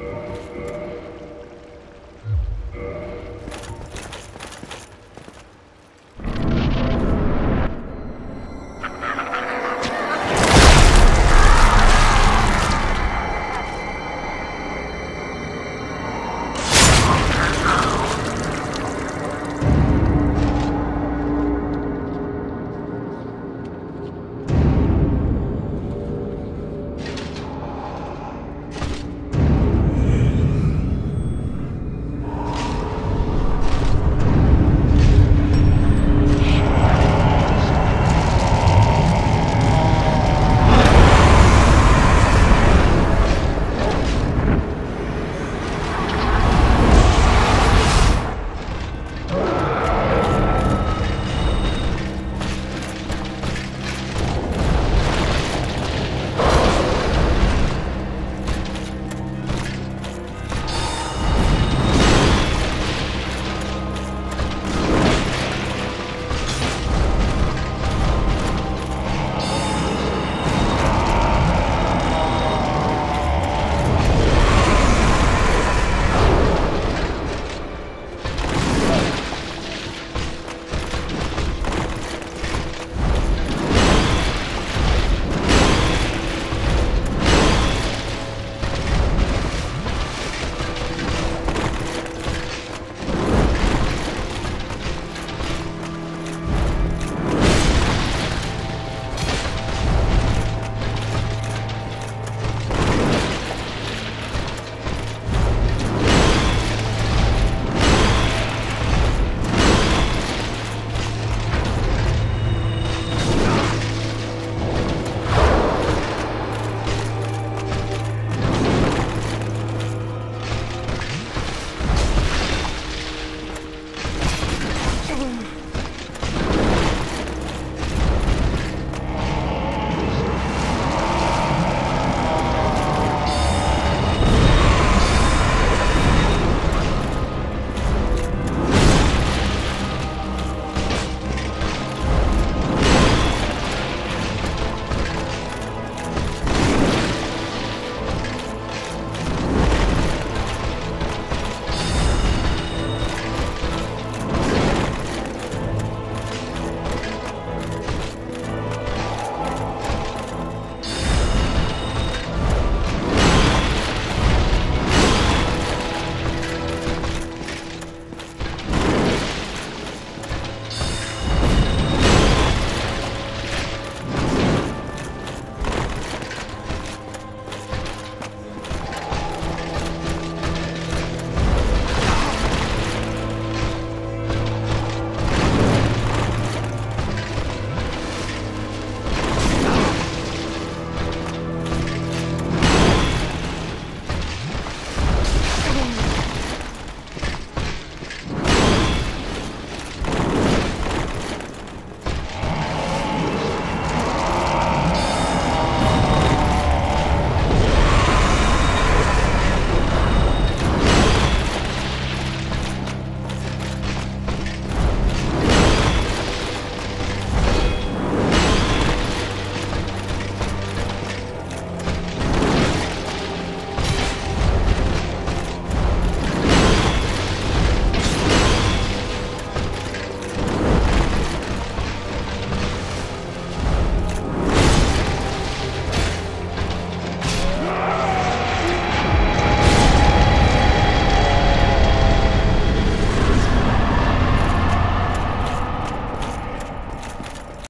Yeah.